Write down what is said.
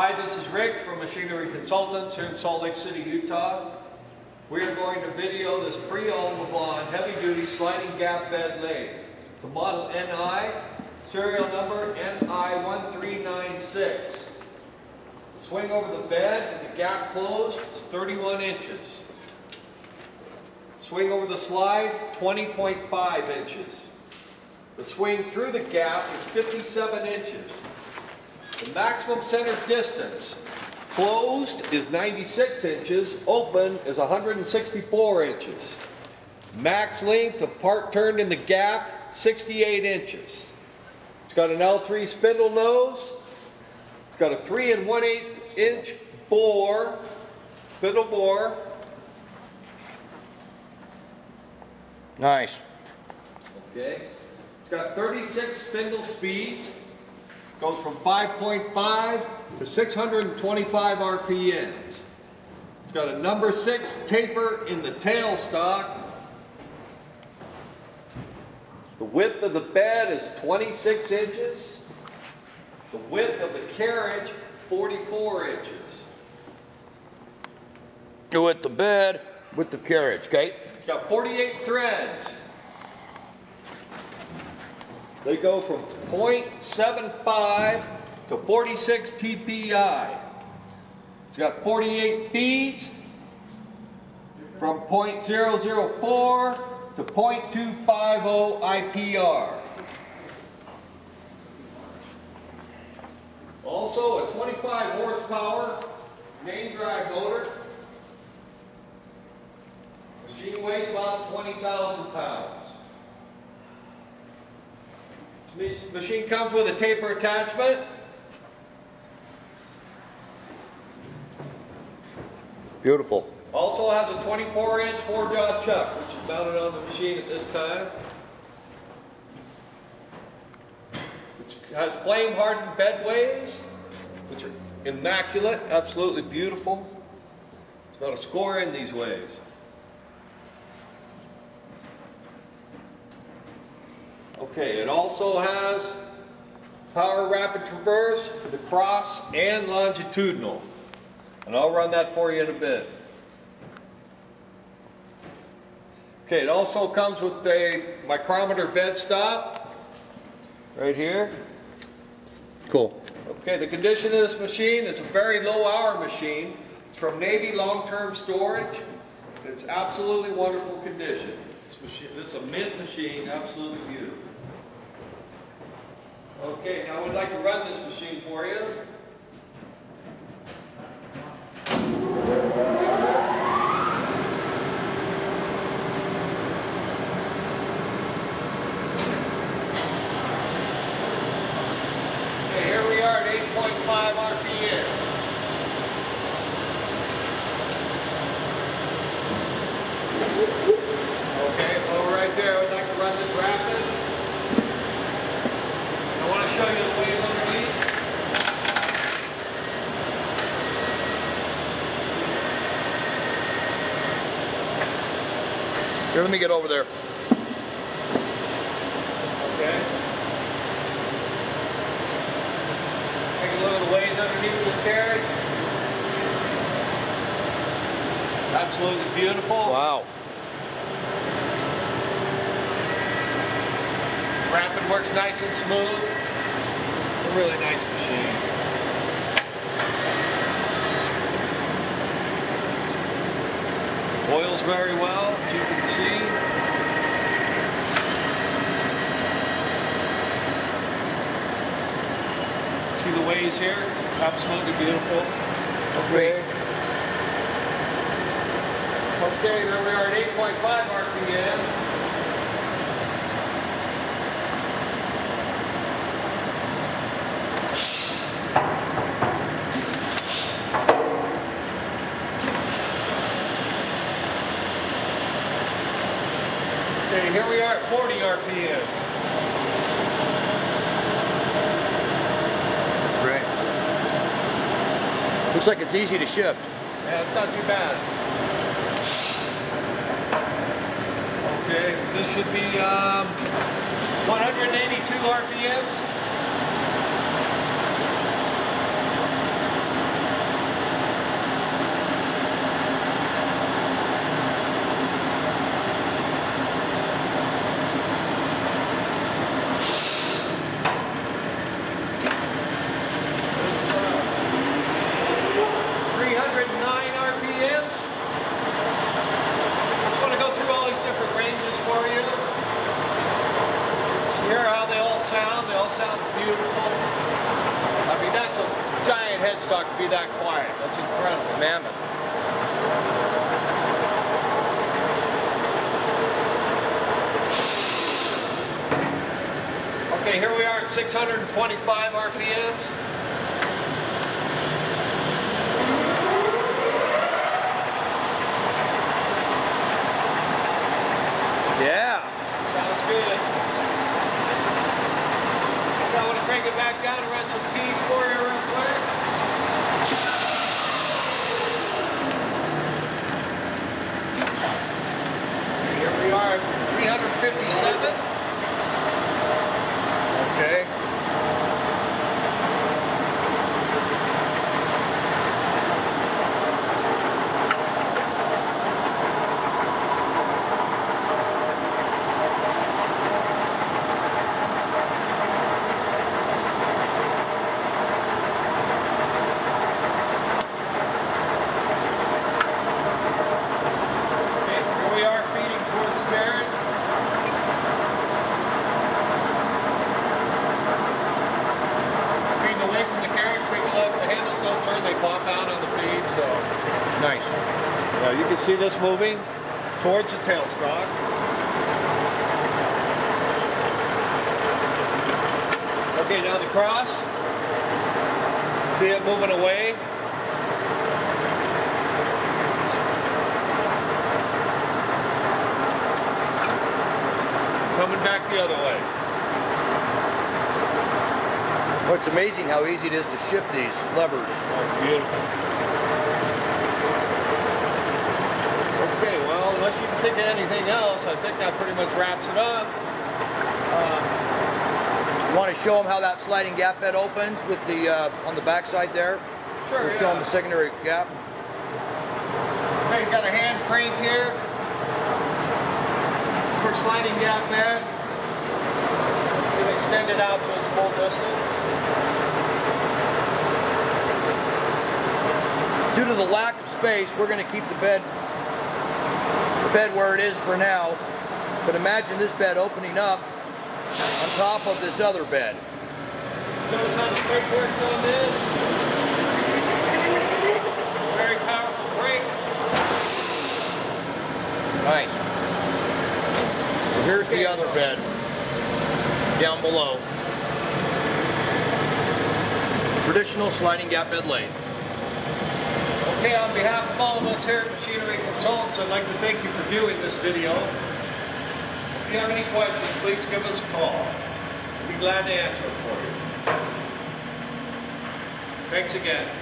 Hi, this is Rick from Machinery Consultants here in Salt Lake City, Utah. We are going to video this pre-owned LeBlond heavy-duty sliding gap bed lathe. It's a model NI, serial number NI1396. Swing over the bed the gap closed is 31 inches. Swing over the slide, 20.5 inches. The swing through the gap is 57 inches. The maximum center distance closed is 96 inches, open is 164 inches. Max length of part turned in the gap, 68 inches. It's got an L3 spindle nose. It's got a 3 and 1 8 inch bore, spindle bore. Nice. Okay. It's got 36 spindle speeds. Goes from 5.5 to 625 RPMs. It's got a number 6 taper in the tailstock. The width of the bed is 26 inches. The width of the carriage, 44 inches. Go with the bed, with the carriage, okay? It's got 48 threads. They go from 0.75 to 46 TPI. It's got 48 feeds from 0.004 to 0.250 IPR. Also a 25 horsepower main drive motor. Machine weighs about 20,000 pounds. This machine comes with a taper attachment. Beautiful. Also has a 24 inch four jaw chuck, which is mounted on the machine at this time. It has flame hardened bedways, which are immaculate, absolutely beautiful. There's not a score in these ways. Okay, it also has power rapid traverse for the cross and longitudinal. And I'll run that for you in a bit. Okay, it also comes with a micrometer bed stop right here. Cool. Okay, the condition of this machine is a very low hour machine. It's from Navy long-term storage. It's absolutely wonderful condition. This, machine, this is a mint machine, absolutely beautiful. Okay, now we'd like to run this machine for you. Okay, here we are at 8.5 RPM. Okay, well right there, I would like to run this rapid. I want to show you the ways underneath. Here, let me get over there. Okay. Take a look at the ways underneath this carriage. Absolutely beautiful. Wow. Rapid works nice and smooth. A really nice machine. Oils very well, as you can see. See the ways here? Absolutely beautiful. Okay. Okay, there we are at 8.5 RPM. Okay, here we are at 40 RPM. Great. Looks like it's easy to shift. Yeah, it's not too bad. Okay, this should be um, 182 RPMs. To be that quiet. That's incredible. Mammoth. Okay, here we are at 625 RPMs. Yeah. Sounds good. Now I want to bring it back down and run some feeds for you real quick. Here we are, 357. Okay. Okay, here we are feeding towards the carrot. Feeding away from the carrots, take a look, the handles don't turn, they pop out on the feed, so. Nice. Now you can see this moving towards the tailstock. Okay, now the cross. See it moving away? Coming back the other way. Well, it's amazing how easy it is to shift these levers. Oh, beautiful. Okay, well, unless you can think of anything else, I think that pretty much wraps it up. Want to show them how that sliding gap bed opens with the uh, on the backside there? Sure, We'll show them the secondary gap. Okay, got a hand crank here for sliding gap bed. You can extend it out to its full distance. Due to the lack of space, we're going to keep the bed bed where it is for now. But imagine this bed opening up on top of this other bed. Notice how the brake works on this. Very powerful brake. Nice. So here's the other bed down below. Traditional sliding gap bed lathe. Okay, on behalf of all of us here at Machinery Consultants, I'd like to thank you for viewing this video. If you have any questions, please give us a call. We'll be glad to answer it for you. Thanks again.